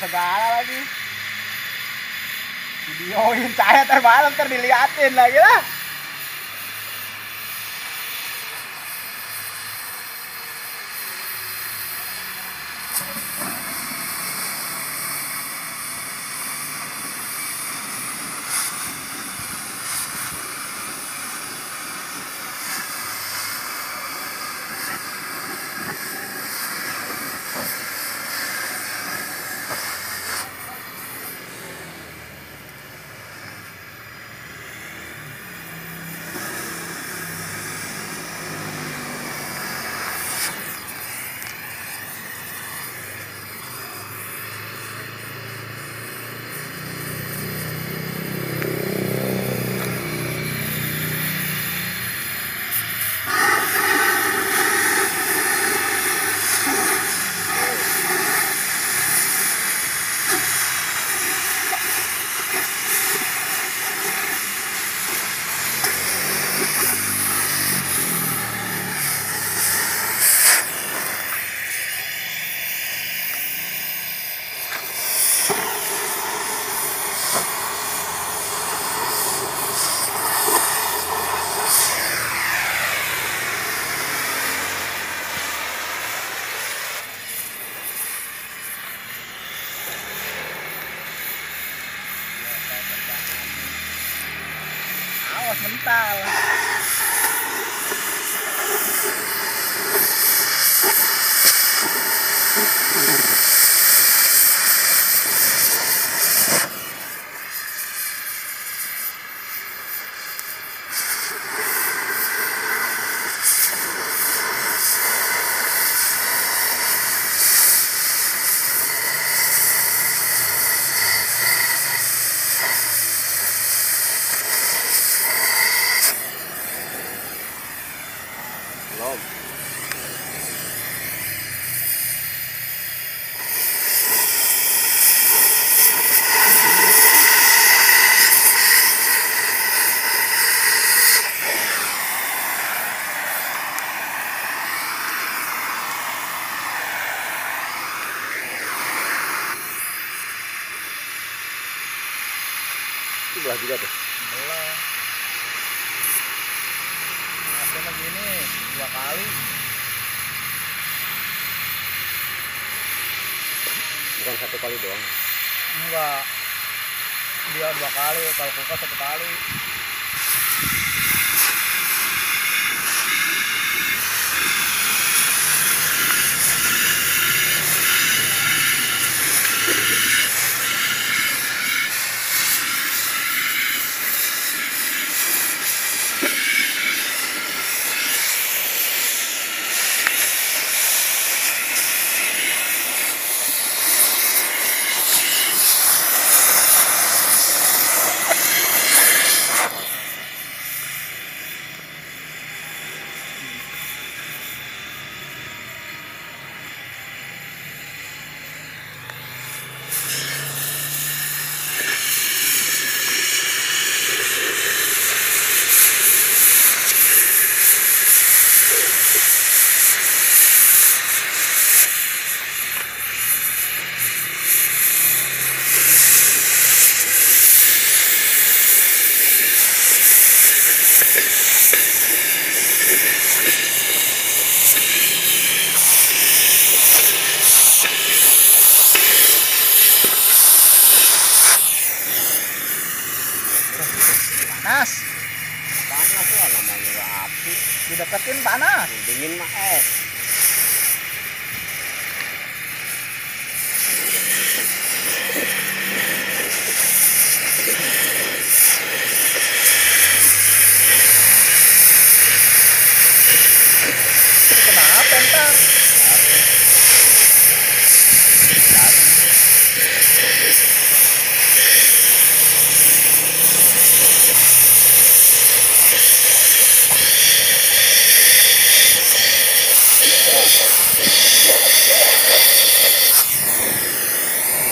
segala lagi. Videoin saya ntar malam ntar diliatin lagi lah ดน้ำตาล juga tuh. Belum Masih begini dua kali bukan satu kali doang. Enggak. Dia dua kali kalau kulkas satu kali dideketin panas dingin mah es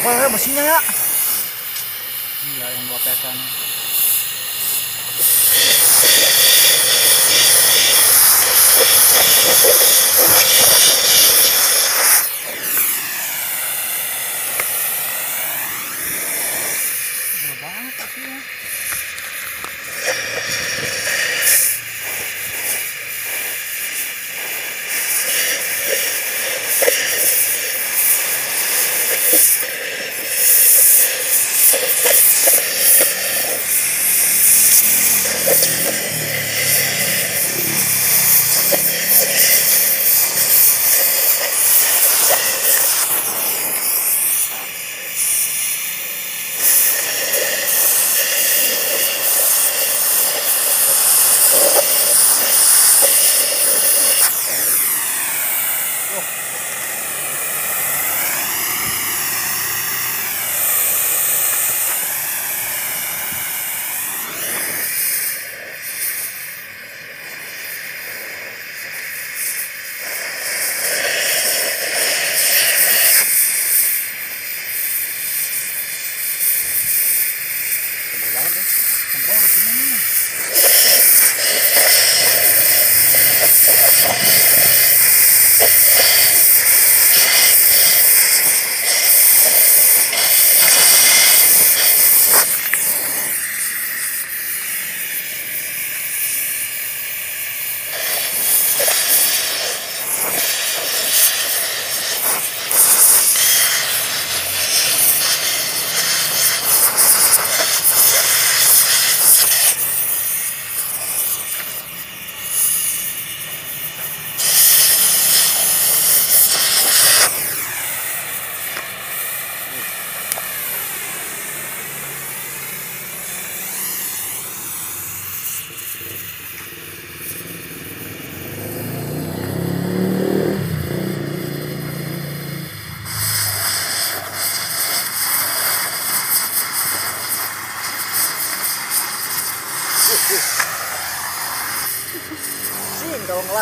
Wah, mesinnya ya. Iya, yang dua pekan. berapa banget sih ya.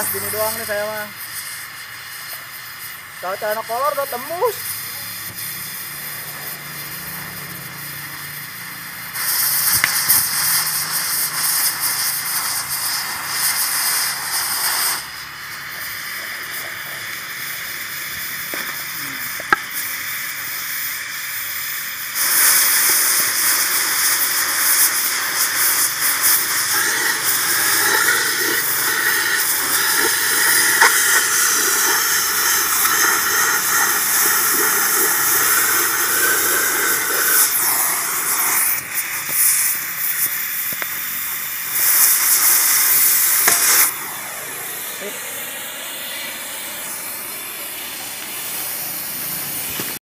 Gini doang nih saya mah. Kalau celana kolor udah tembus.